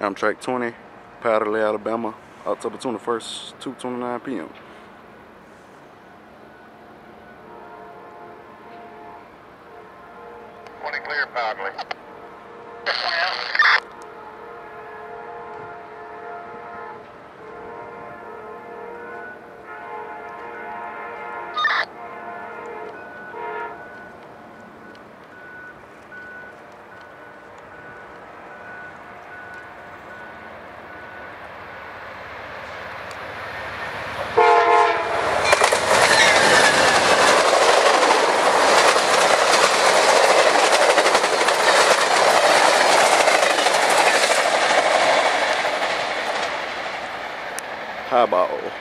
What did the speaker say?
Amtrak 20, Powderly, Alabama, October 21st, 2.29 p.m. Twenty clear, Powderly. How about?